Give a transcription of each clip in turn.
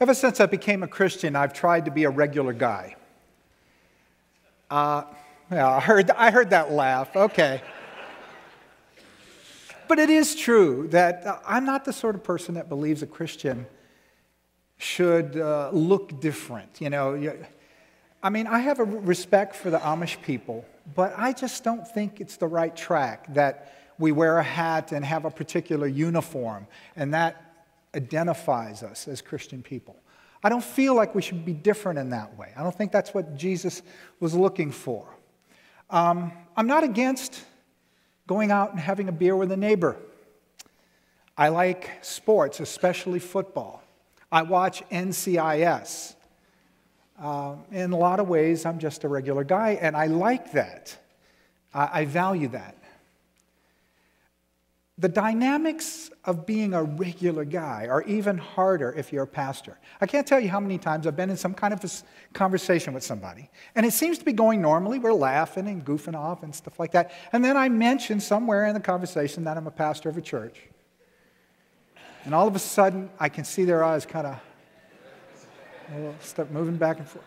Ever since I became a Christian, I've tried to be a regular guy. Uh, yeah, I heard, I heard that laugh. Okay. but it is true that uh, I'm not the sort of person that believes a Christian should uh, look different. You know, I mean, I have a respect for the Amish people, but I just don't think it's the right track that we wear a hat and have a particular uniform, and that identifies us as Christian people. I don't feel like we should be different in that way. I don't think that's what Jesus was looking for. Um, I'm not against going out and having a beer with a neighbor. I like sports, especially football. I watch NCIS. Uh, in a lot of ways, I'm just a regular guy, and I like that. I, I value that. The dynamics of being a regular guy are even harder if you're a pastor. I can't tell you how many times I've been in some kind of a conversation with somebody, and it seems to be going normally. We're laughing and goofing off and stuff like that. And then I mention somewhere in the conversation that I'm a pastor of a church. And all of a sudden, I can see their eyes kind of start moving back and forth.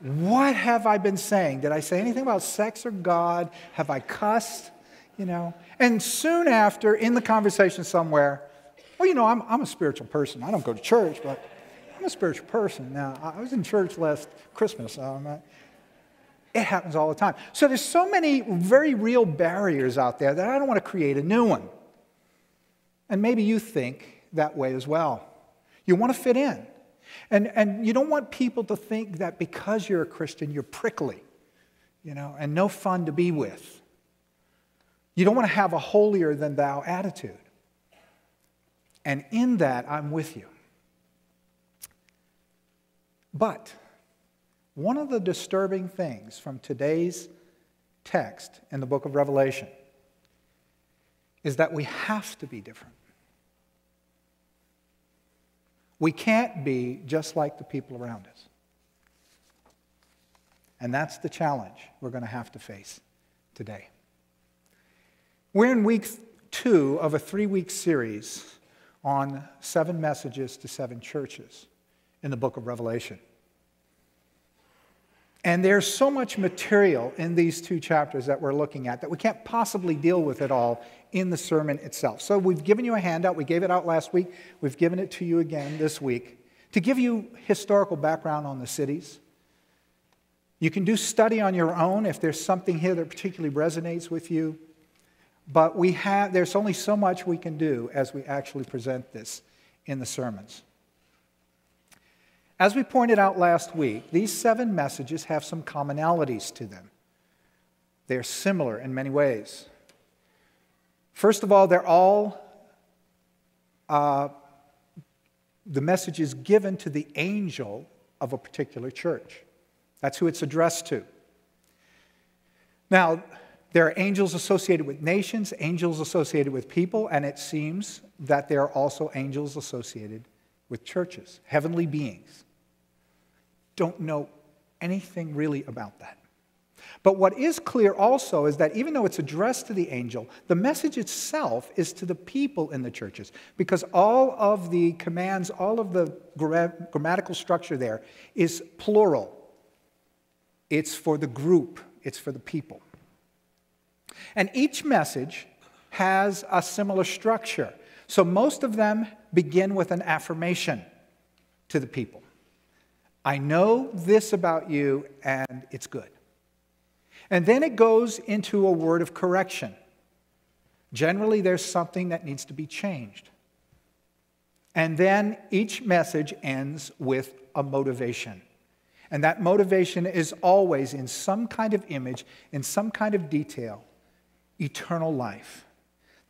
What have I been saying? Did I say anything about sex or God? Have I cussed? You know? And soon after, in the conversation somewhere, well, you know, I'm, I'm a spiritual person. I don't go to church, but I'm a spiritual person. Now, I was in church last Christmas. Uh, so it happens all the time. So there's so many very real barriers out there that I don't want to create a new one. And maybe you think that way as well. You want to fit in. And, and you don't want people to think that because you're a Christian, you're prickly, you know, and no fun to be with. You don't want to have a holier than thou attitude. And in that, I'm with you. But one of the disturbing things from today's text in the book of Revelation is that we have to be different. We can't be just like the people around us. And that's the challenge we're going to have to face today. We're in week two of a three week series on seven messages to seven churches in the book of Revelation. And there's so much material in these two chapters that we're looking at that we can't possibly deal with it all in the sermon itself. So we've given you a handout. We gave it out last week. We've given it to you again this week to give you historical background on the cities. You can do study on your own if there's something here that particularly resonates with you. But we have, there's only so much we can do as we actually present this in the sermons. As we pointed out last week, these seven messages have some commonalities to them. They're similar in many ways. First of all, they're all, uh, the message is given to the angel of a particular church. That's who it's addressed to. Now, there are angels associated with nations, angels associated with people, and it seems that there are also angels associated with churches, heavenly beings. Don't know anything really about that. But what is clear also is that even though it's addressed to the angel, the message itself is to the people in the churches because all of the commands, all of the grammatical structure there is plural. It's for the group, it's for the people. And each message has a similar structure. So most of them begin with an affirmation to the people I know this about you, and it's good. And then it goes into a word of correction. Generally, there's something that needs to be changed. And then each message ends with a motivation. And that motivation is always in some kind of image, in some kind of detail, eternal life.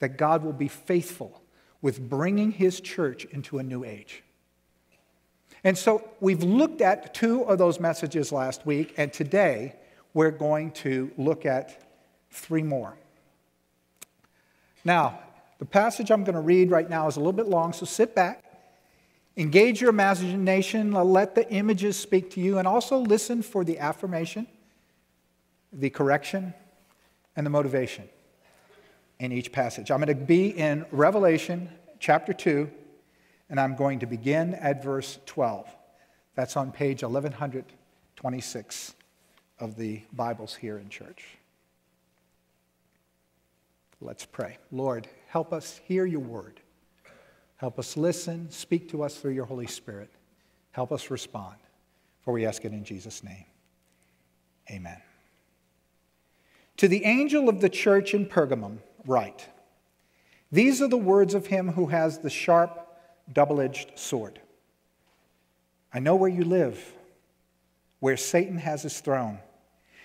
That God will be faithful with bringing his church into a new age. And so we've looked at two of those messages last week, and today we're going to look at three more. Now, the passage I'm going to read right now is a little bit long, so sit back, engage your imagination, let the images speak to you, and also listen for the affirmation, the correction, and the motivation in each passage. I'm going to be in Revelation chapter 2, and I'm going to begin at verse 12. That's on page 1126 of the Bibles here in church. Let's pray. Lord, help us hear your word. Help us listen, speak to us through your Holy Spirit. Help us respond. For we ask it in Jesus' name. Amen. To the angel of the church in Pergamum, write These are the words of him who has the sharp, double edged sword. I know where you live, where Satan has his throne,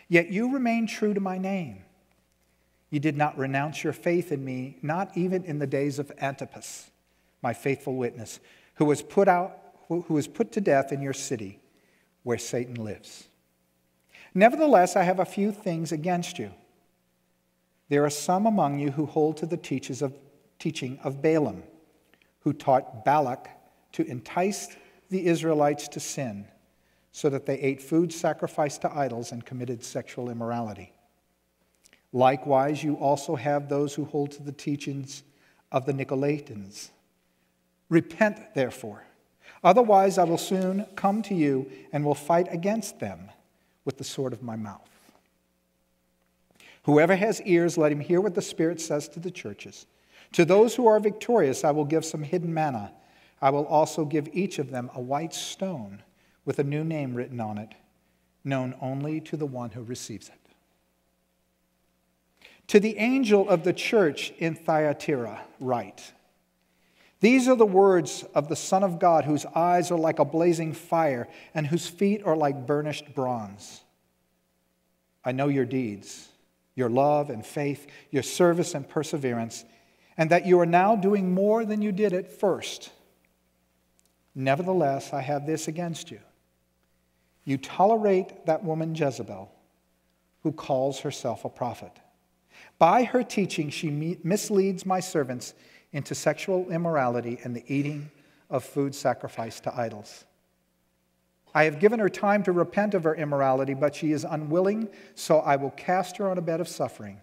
yet you remain true to my name. You did not renounce your faith in me, not even in the days of Antipas, my faithful witness, who was put out, who was put to death in your city, where Satan lives. Nevertheless, I have a few things against you. There are some among you who hold to the of, teaching of Balaam, who taught Balak to entice the Israelites to sin, so that they ate food sacrificed to idols and committed sexual immorality. Likewise, you also have those who hold to the teachings of the Nicolaitans. Repent, therefore. Otherwise, I will soon come to you and will fight against them with the sword of my mouth. Whoever has ears, let him hear what the Spirit says to the churches. To those who are victorious, I will give some hidden manna. I will also give each of them a white stone with a new name written on it, known only to the one who receives it. To the angel of the church in Thyatira, write These are the words of the Son of God, whose eyes are like a blazing fire and whose feet are like burnished bronze. I know your deeds your love and faith, your service and perseverance, and that you are now doing more than you did at first. Nevertheless, I have this against you. You tolerate that woman Jezebel, who calls herself a prophet. By her teaching, she misleads my servants into sexual immorality and the eating of food sacrificed to idols. I have given her time to repent of her immorality, but she is unwilling, so I will cast her on a bed of suffering.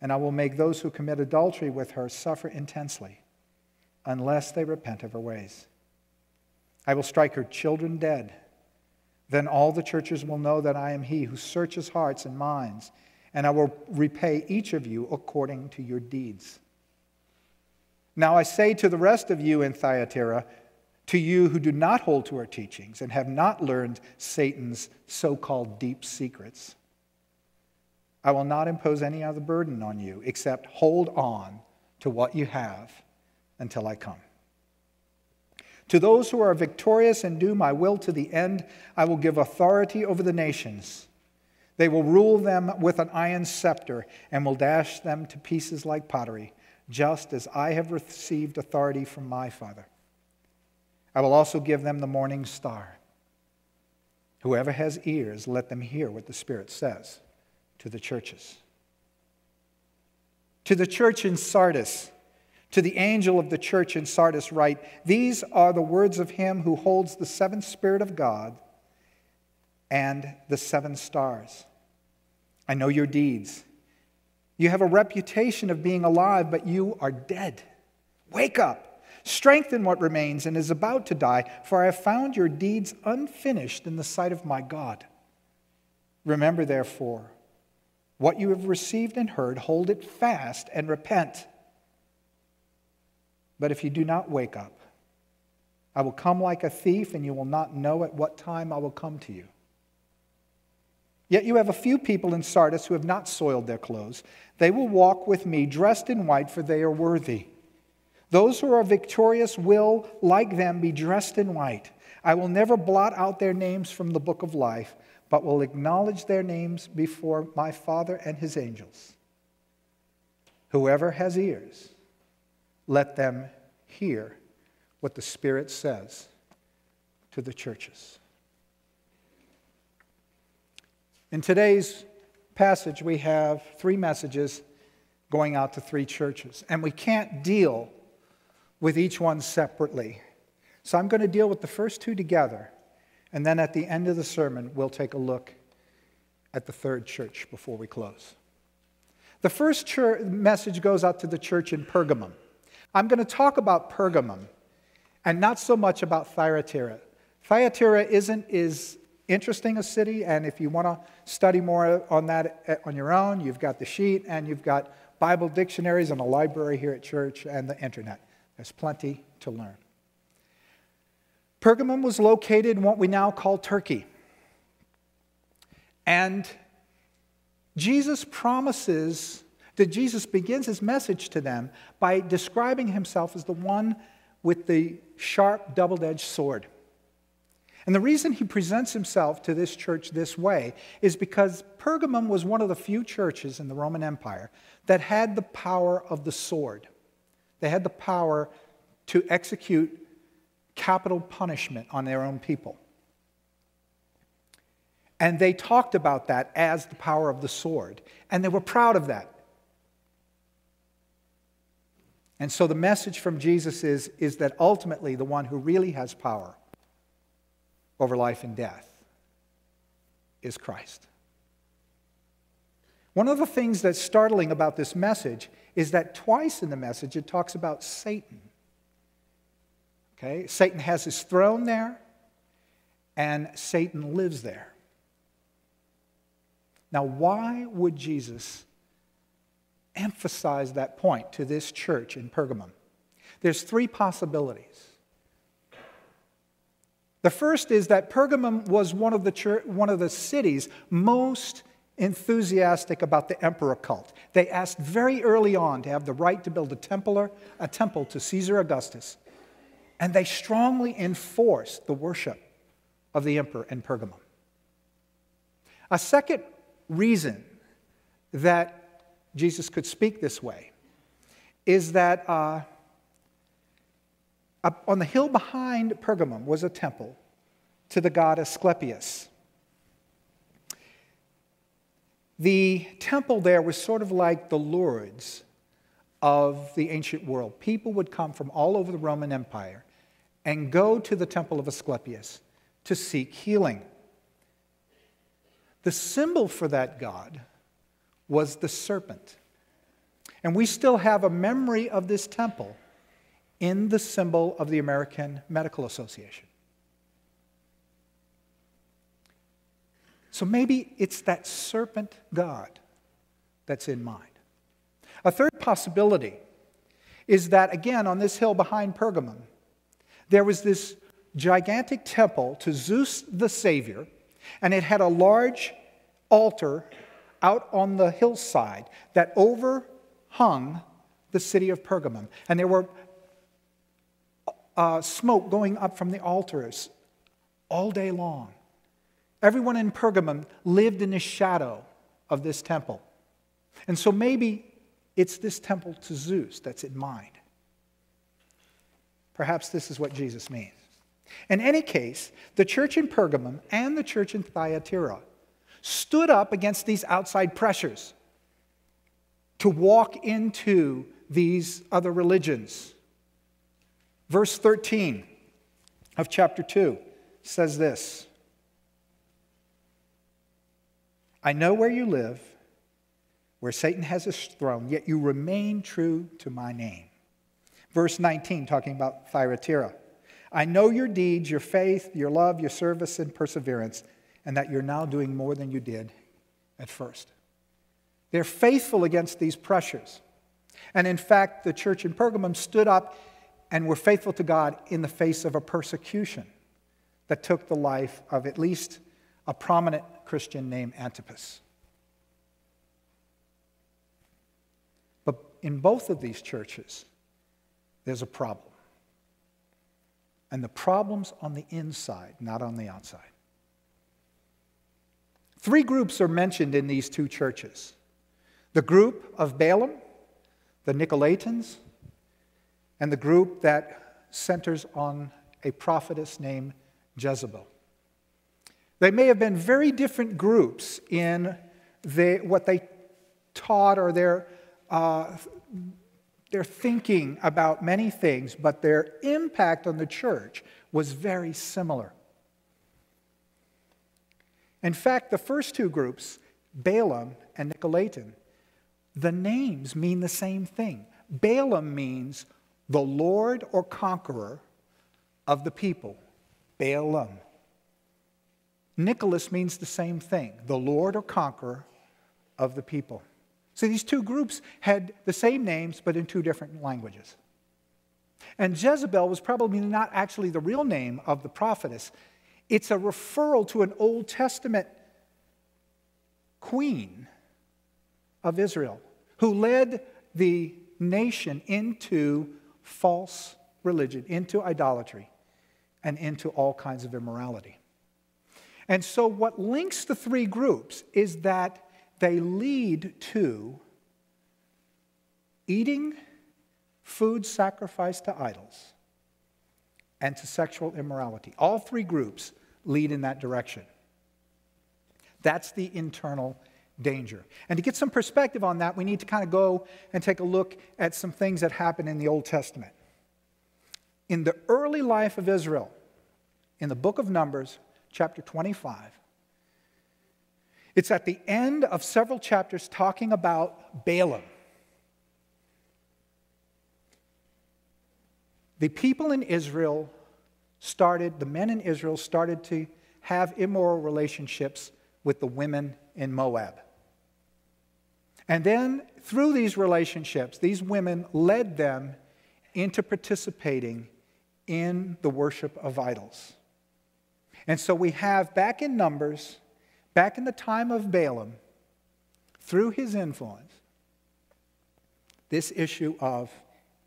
And I will make those who commit adultery with her suffer intensely, unless they repent of her ways. I will strike her children dead. Then all the churches will know that I am he who searches hearts and minds, and I will repay each of you according to your deeds. Now I say to the rest of you in Thyatira, to you who do not hold to our teachings and have not learned Satan's so called deep secrets. I will not impose any other burden on you except hold on to what you have until I come. To those who are victorious and do my will to the end, I will give authority over the nations. They will rule them with an iron scepter and will dash them to pieces like pottery, just as I have received authority from my Father. I will also give them the morning star. Whoever has ears, let them hear what the Spirit says to the churches. To the church in Sardis, to the angel of the church in Sardis, write These are the words of him who holds the seventh Spirit of God and the seven stars. I know your deeds. You have a reputation of being alive, but you are dead. Wake up Strengthen what remains and is about to die, for I have found your deeds unfinished in the sight of my God. Remember, therefore, what you have received and heard, hold it fast and repent. But if you do not wake up, I will come like a thief, and you will not know at what time I will come to you. Yet you have a few people in Sardis who have not soiled their clothes. They will walk with me dressed in white, for they are worthy. Those who are victorious will, like them, be dressed in white. I will never blot out their names from the book of life, but will acknowledge their names before my Father and his angels. Whoever has ears, let them hear what the Spirit says to the churches. In today's passage, we have three messages going out to three churches, and we can't deal with each one separately. So I'm going to deal with the first two together, and then at the end of the sermon, we'll take a look at the third church before we close. The first church message goes out to the church in Pergamum. I'm going to talk about Pergamum and not so much about Thyatira. Thyatira isn't as interesting a city, and if you want to study more on that eh, on your own, you've got the sheet and you've got Bible dictionaries and a library here at church and the internet. There's plenty to learn. Pergamum was located in what we now call Turkey. And Jesus promises that Jesus begins his message to them by describing himself as the one with the sharp, double edged sword. And the reason he presents himself to this church this way is because Pergamum was one of the few churches in the Roman Empire that had the power of the sword. They had the power to execute capital punishment on their own people. And they talked about that as the power of the sword. And they were proud of that. And so the message from Jesus is, is that ultimately the one who really has power over life and death is Christ. One of the things that's startling about this message is that twice in the message it talks about Satan. Okay? Satan has his throne there, and Satan lives there. Now, why would Jesus emphasize that point to this church in Pergamum? There's three possibilities. The first is that Pergamum was one of the, church, one of the cities most enthusiastic about the emperor cult. They asked very early on to have the right to build a temple, a temple to Caesar Augustus, and they strongly enforced the worship of the emperor in Pergamum. A second reason that Jesus could speak this way is that uh, on the hill behind Pergamum was a temple to the god Asclepius. The temple there was sort of like the Lourdes of the ancient world. People would come from all over the Roman Empire and go to the temple of Asclepius to seek healing. The symbol for that god was the serpent. And we still have a memory of this temple in the symbol of the American Medical Association. So maybe it's that serpent God that's in mind. A third possibility is that, again, on this hill behind Pergamum, there was this gigantic temple to Zeus the Savior, and it had a large altar out on the hillside that overhung the city of Pergamum. And there were uh, smoke going up from the altars all day long. Everyone in Pergamum lived in the shadow of this temple. And so maybe it's this temple to Zeus that's in mind. Perhaps this is what Jesus means. In any case, the church in Pergamum and the church in Thyatira stood up against these outside pressures to walk into these other religions Verse 13 of chapter 2 says this I know where you live, where Satan has his throne, yet you remain true to my name. Verse 19, talking about Thyatira. I know your deeds, your faith, your love, your service, and perseverance, and that you're now doing more than you did at first. They're faithful against these pressures. And in fact, the church in Pergamum stood up and were faithful to God in the face of a persecution that took the life of at least a prominent Christian named Antipas. But in both of these churches, there's a problem. And the problem's on the inside, not on the outside. Three groups are mentioned in these two churches the group of Balaam, the Nicolaitans, and the group that centers on a prophetess named Jezebel. They may have been very different groups in the, what they taught or their, uh, their thinking about many things, but their impact on the church was very similar. In fact, the first two groups, Balaam and Nicolaitan, the names mean the same thing. Balaam means the Lord or conqueror of the people, Baalim. Nicholas means the same thing the Lord or conqueror of the people. So these two groups had the same names, but in two different languages. And Jezebel was probably not actually the real name of the prophetess, it's a referral to an Old Testament queen of Israel who led the nation into false religion, into idolatry, and into all kinds of immorality. And so, what links the three groups is that they lead to eating food sacrificed to idols and to sexual immorality. All three groups lead in that direction. That's the internal danger. And to get some perspective on that, we need to kind of go and take a look at some things that happen in the Old Testament. In the early life of Israel, in the book of Numbers, chapter 25, it's at the end of several chapters talking about Balaam. The people in Israel started, the men in Israel started to have immoral relationships with the women in Moab. And then through these relationships, these women led them into participating in the worship of idols. And so we have back in Numbers, back in the time of Balaam, through his influence, this issue of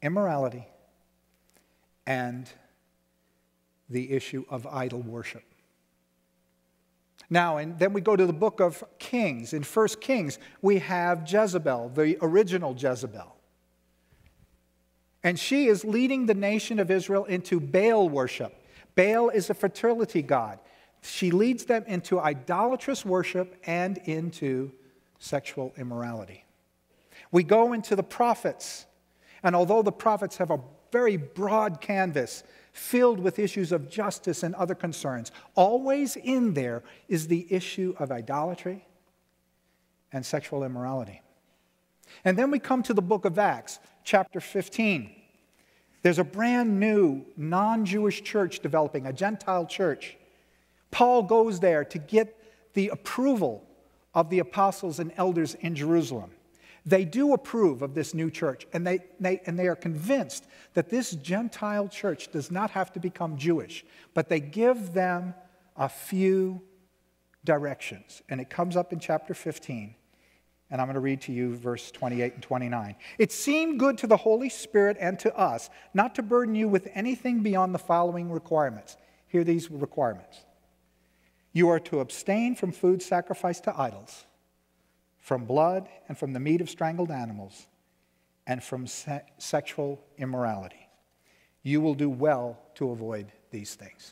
immorality and the issue of idol worship. Now, and then we go to the book of Kings. In 1 Kings, we have Jezebel, the original Jezebel. And she is leading the nation of Israel into Baal worship. Baal is a fertility god. She leads them into idolatrous worship and into sexual immorality. We go into the prophets, and although the prophets have a very broad canvas, filled with issues of justice and other concerns. Always in there is the issue of idolatry and sexual immorality. And then we come to the book of Acts, chapter 15. There's a brand new non Jewish church developing, a Gentile church. Paul goes there to get the approval of the apostles and elders in Jerusalem. They do approve of this new church, and they, they, and they are convinced that this Gentile church does not have to become Jewish, but they give them a few directions. And it comes up in chapter 15. And I'm going to read to you verse 28 and 29. It seemed good to the Holy Spirit and to us not to burden you with anything beyond the following requirements. Hear these requirements. You are to abstain from food sacrificed to idols from blood and from the meat of strangled animals and from se- sexual immorality. You will do well to avoid these things.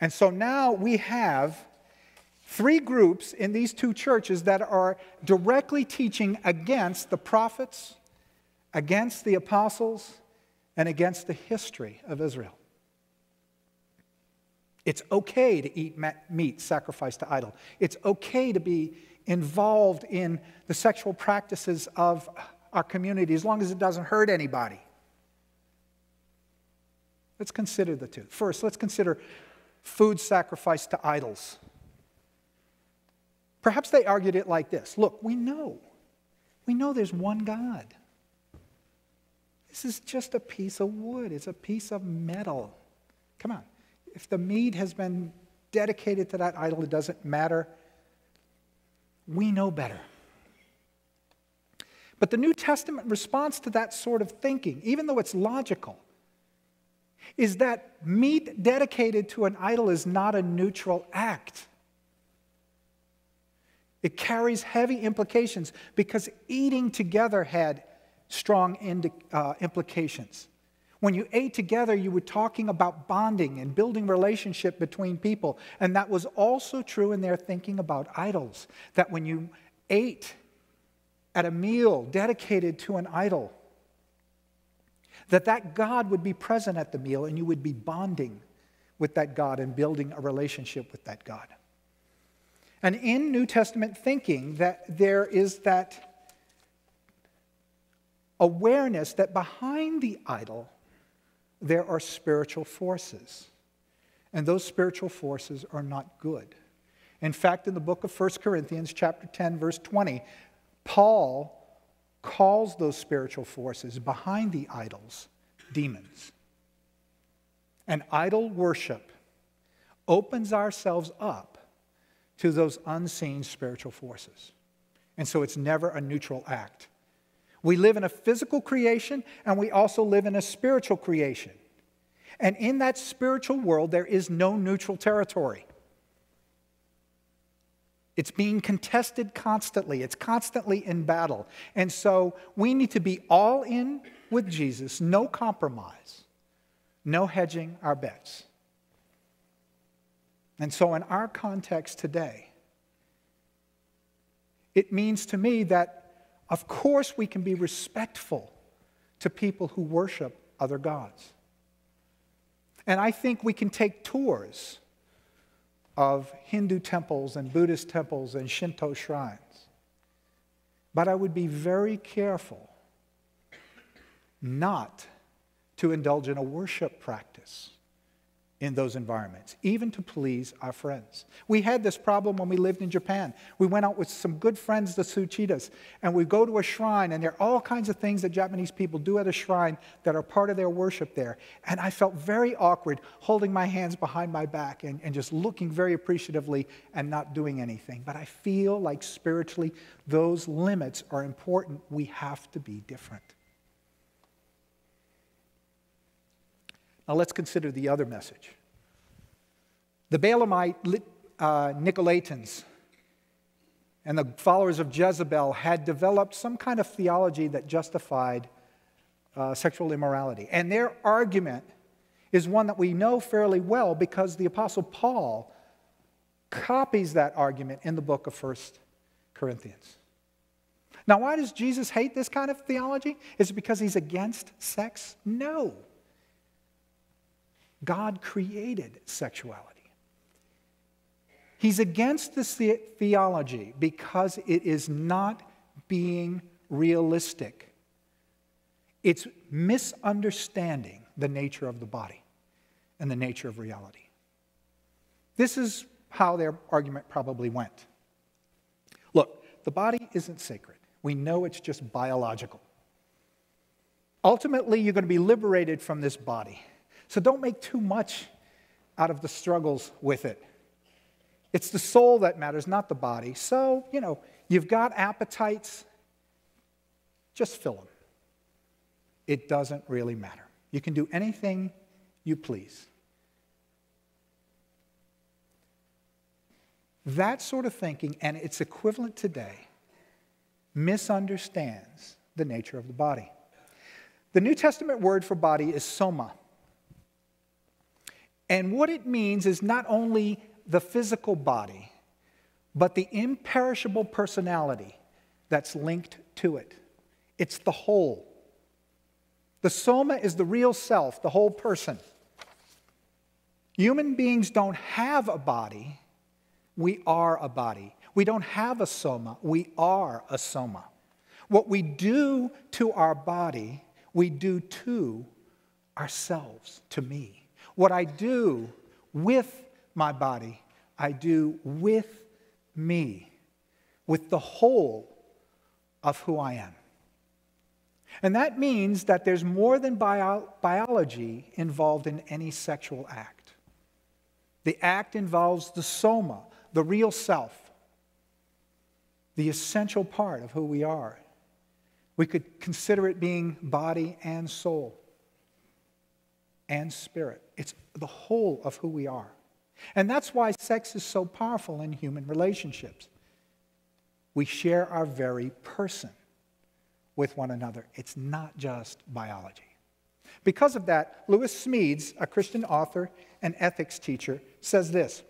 And so now we have three groups in these two churches that are directly teaching against the prophets, against the apostles, and against the history of Israel. It's okay to eat meat sacrificed to idol. It's okay to be involved in the sexual practices of our community as long as it doesn't hurt anybody. Let's consider the two. First, let's consider food sacrificed to idols. Perhaps they argued it like this Look, we know. We know there's one God. This is just a piece of wood, it's a piece of metal. Come on. If the meat has been dedicated to that idol, it doesn't matter we know better. But the New Testament response to that sort of thinking, even though it's logical, is that meat dedicated to an idol is not a neutral act. It carries heavy implications because eating together had strong indi- uh, implications. When you ate together, you were talking about bonding and building relationship between people. And that was also true in their thinking about idols. That when you ate at a meal dedicated to an idol, that that God would be present at the meal and you would be bonding with that God and building a relationship with that God. And in New Testament thinking, that there is that awareness that behind the idol there are spiritual forces. And those spiritual forces are not good. In fact, in the book of 1 Corinthians, chapter 10, verse 20, Paul calls those spiritual forces behind the idols demons. And idol worship opens ourselves up to those unseen spiritual forces. And so it's never a neutral act. We live in a physical creation and we also live in a spiritual creation. And in that spiritual world, there is no neutral territory. It's being contested constantly, it's constantly in battle. And so we need to be all in with Jesus, no compromise, no hedging our bets. And so, in our context today, it means to me that, of course, we can be respectful to people who worship other gods. And I think we can take tours of Hindu temples and Buddhist temples and Shinto shrines. But I would be very careful not to indulge in a worship practice in those environments, even to please our friends. We had this problem when we lived in Japan. We went out with some good friends, the Tsuchidas, and we go to a shrine, and there are all kinds of things that Japanese people do at a shrine that are part of their worship there. And I felt very awkward holding my hands behind my back and, and just looking very appreciatively and not doing anything. But I feel like spiritually, those limits are important. We have to be different. Now let's consider the other message. The Balaamite uh, Nicolaitans and the followers of Jezebel had developed some kind of theology that justified uh, sexual immorality. And their argument is one that we know fairly well because the Apostle Paul copies that argument in the book of 1 Corinthians. Now, why does Jesus hate this kind of theology? Is it because he's against sex? No. God created sexuality. He's against this theology because it is not being realistic. It's misunderstanding the nature of the body and the nature of reality. This is how their argument probably went. Look, the body isn't sacred. We know it's just biological. Ultimately, you're going to be liberated from this body. So don't make too much out of the struggles with it. It's the soul that matters, not the body. So, you know, you've got appetites, just fill them. It doesn't really matter. You can do anything you please. That sort of thinking, and its equivalent today, misunderstands the nature of the body. The New Testament word for body is soma. And what it means is not only the physical body, but the imperishable personality that's linked to it. It's the whole. The soma is the real self, the whole person. Human beings don't have a body, we are a body. We don't have a soma, we are a soma. What we do to our body, we do to ourselves, to me. What I do with my body, I do with me, with the whole of who I am. And that means that there's more than bio- biology involved in any sexual act. The act involves the soma, the real self, the essential part of who we are. We could consider it being body and soul and spirit. It's the whole of who we are. And that's why sex is so powerful in human relationships. We share our very person with one another, it's not just biology. Because of that, Lewis Smedes, a Christian author and ethics teacher, says this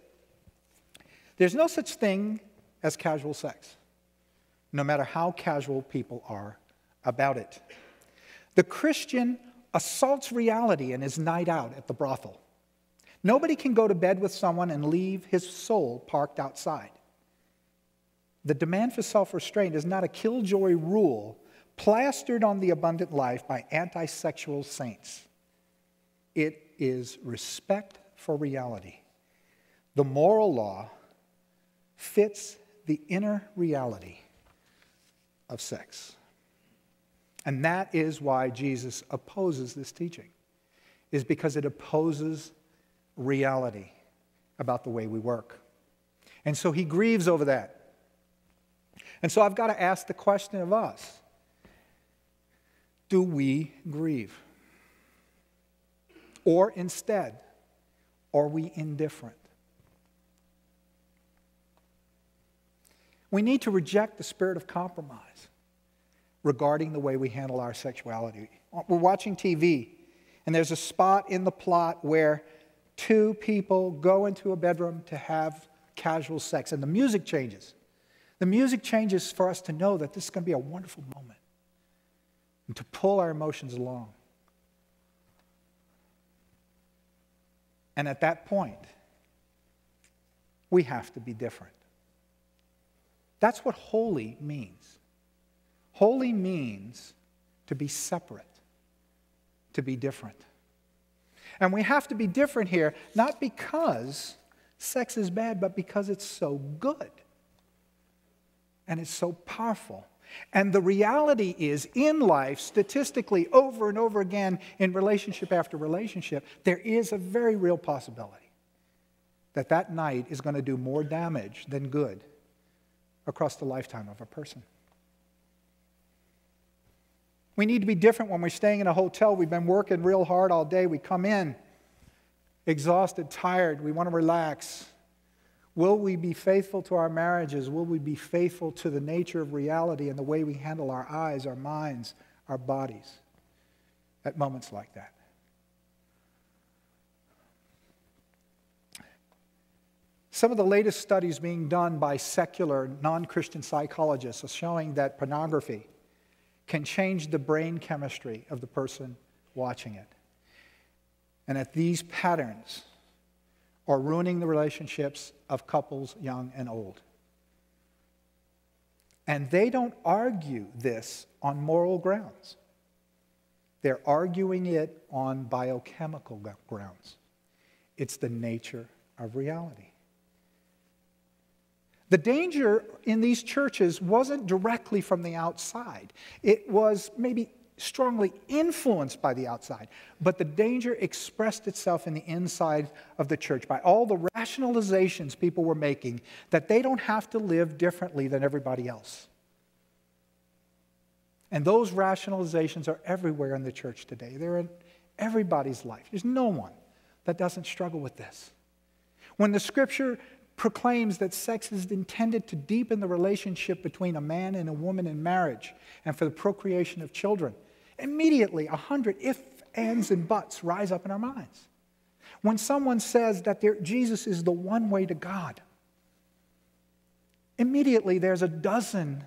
There's no such thing as casual sex, no matter how casual people are about it. The Christian assaults reality in his night out at the brothel. Nobody can go to bed with someone and leave his soul parked outside. The demand for self restraint is not a killjoy rule plastered on the abundant life by anti sexual saints. it is respect for reality. The moral law fits the inner reality of sex. And that is why Jesus opposes this teaching, is because it opposes reality about the way we work. And so he grieves over that. And so I've got to ask the question of us do we grieve? Or instead, are we indifferent? We need to reject the spirit of compromise regarding the way we handle our sexuality. We're watching TV, and there's a spot in the plot where two people go into a bedroom to have casual sex, and the music changes. The music changes for us to know that this is going to be a wonderful moment and to pull our emotions along. And at that point, we have to be different. That's what holy means. Holy means to be separate, to be different. And we have to be different here, not because sex is bad, but because it's so good and it's so powerful. And the reality is, in life, statistically, over and over again, in relationship after relationship, there is a very real possibility that that night is going to do more damage than good across the lifetime of a person. We need to be different when we're staying in a hotel. We've been working real hard all day. We come in exhausted, tired. We want to relax. Will we be faithful to our marriages? Will we be faithful to the nature of reality and the way we handle our eyes, our minds, our bodies at moments like that? Some of the latest studies being done by secular, non Christian psychologists are showing that pornography can change the brain chemistry of the person watching it. And that these patterns are ruining the relationships of couples young and old. And they don't argue this on moral grounds. They're arguing it on biochemical grounds. It's the nature of reality. The danger in these churches wasn't directly from the outside, it was maybe strongly influenced by the outside, but the danger expressed itself in the inside of the church by all the rationalizations people were making that they don't have to live differently than everybody else. And those rationalizations are everywhere in the church today. They're in everybody's life. There's no one that doesn't struggle with this. When the scripture proclaims that sex is intended to deepen the relationship between a man and a woman in marriage and for the procreation of children. Immediately, a hundred if, ands, and buts rise up in our minds. When someone says that Jesus is the one way to God, immediately there's a dozen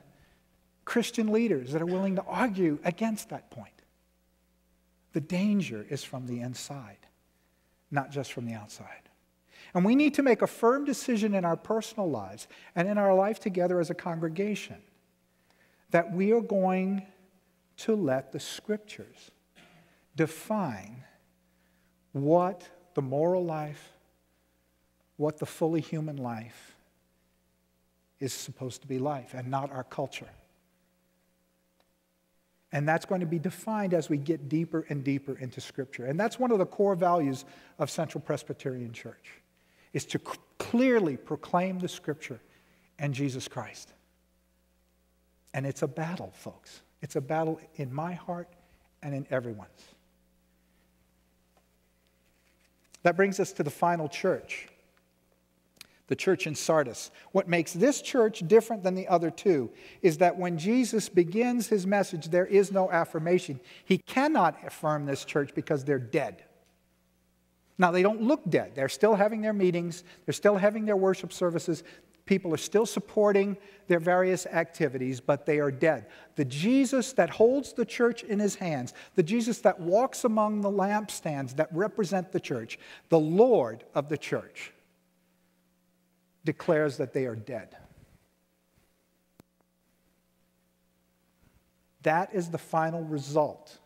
Christian leaders that are willing to argue against that point. The danger is from the inside, not just from the outside. And we need to make a firm decision in our personal lives and in our life together as a congregation that we are going to let the scriptures define what the moral life, what the fully human life is supposed to be life, and not our culture. And that's going to be defined as we get deeper and deeper into Scripture. And that's one of the core values of Central Presbyterian Church is to clearly proclaim the scripture and Jesus Christ. And it's a battle, folks. It's a battle in my heart and in everyone's. That brings us to the final church, the church in Sardis. What makes this church different than the other two is that when Jesus begins his message, there is no affirmation. He cannot affirm this church because they're dead. Now, they don't look dead. They're still having their meetings, they're still having their worship services. People are still supporting their various activities, but they are dead. The Jesus that holds the church in his hands, the Jesus that walks among the lampstands that represent the church, the Lord of the church, declares that they are dead. That is the final result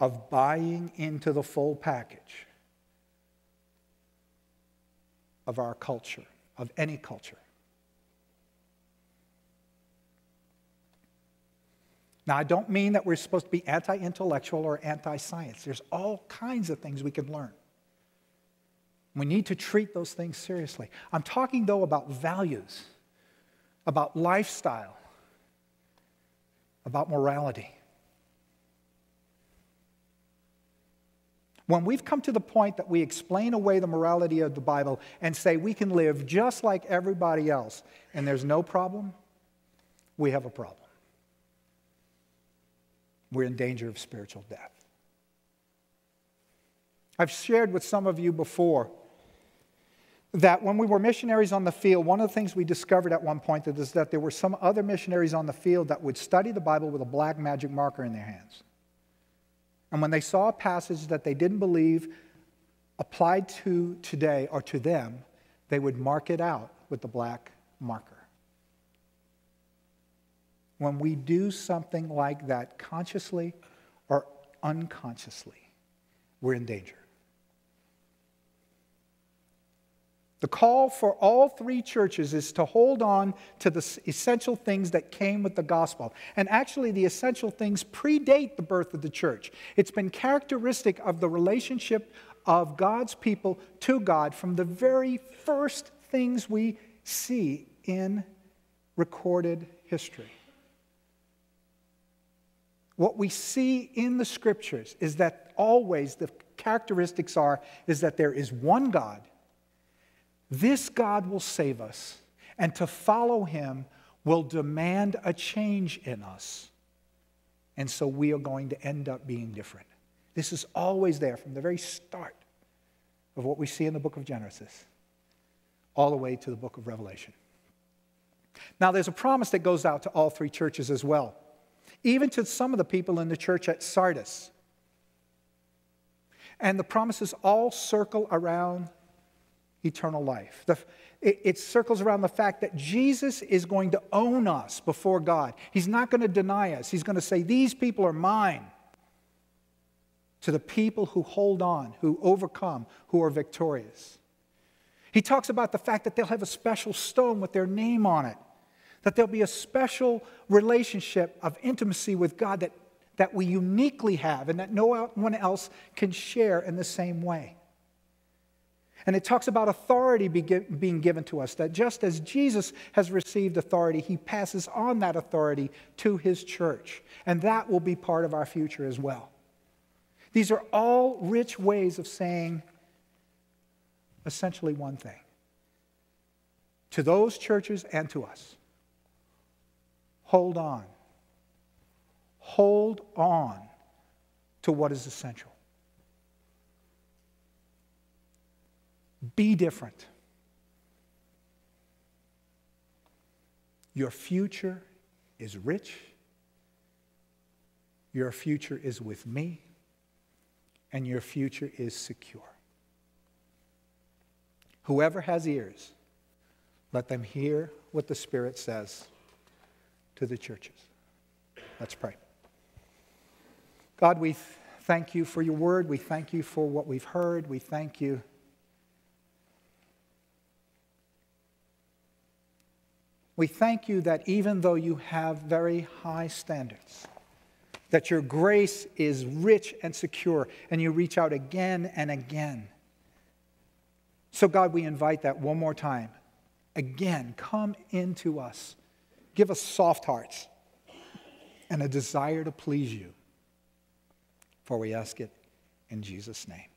of buying into the full package of our culture, of any culture. Now, I don't mean that we're supposed to be anti intellectual or anti science. There's all kinds of things we can learn. We need to treat those things seriously. I'm talking, though, about values, about lifestyle, about morality. When we've come to the point that we explain away the morality of the Bible and say we can live just like everybody else and there's no problem, we have a problem. We're in danger of spiritual death. I've shared with some of you before that when we were missionaries on the field, one of the things we discovered at one point is that there were some other missionaries on the field that would study the Bible with a black magic marker in their hands. And when they saw a passage that they didn't believe applied to today or to them, they would mark it out with the black marker. When we do something like that consciously or unconsciously, we're in danger. The call for all three churches is to hold on to the essential things that came with the gospel. And actually, the essential things predate the birth of the church. It's been characteristic of the relationship of God's people to God from the very first things we see in recorded history. What we see in the scriptures is that always the characteristics are is that there is one God this God will save us, and to follow him will demand a change in us. And so we are going to end up being different. This is always there from the very start of what we see in the book of Genesis, all the way to the book of Revelation. Now, there's a promise that goes out to all three churches as well, even to some of the people in the church at Sardis. And the promises all circle around eternal life. The, it, it, circles around the fact that Jesus is going to own us before God. He's not going to deny us. He's going to say, These people are mine. To the people who hold on, who overcome, who are victorious. He talks about the fact that they'll have a special stone with their name on it, that there'll be a special relationship of intimacy with God that, that we uniquely have and that no one else can share in the same way. And it talks about authority being given to us, that just as Jesus has received authority, he passes on that authority to his church. And that will be part of our future as well. These are all rich ways of saying essentially one thing to those churches and to us hold on. Hold on to what is essential. Be different. Your future is rich. Your future is with me. And your future is secure. Whoever has ears, let them hear what the Spirit says to the churches. Let's pray. God, we thank you for your word. We thank you for what we've heard. We thank you We thank you that even though you have very high standards, that your grace is rich and secure, and you reach out again and again. So, God, we invite that one more time. Again, come into us. Give us soft hearts and a desire to please you. For we ask it in Jesus' name.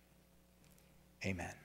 Amen.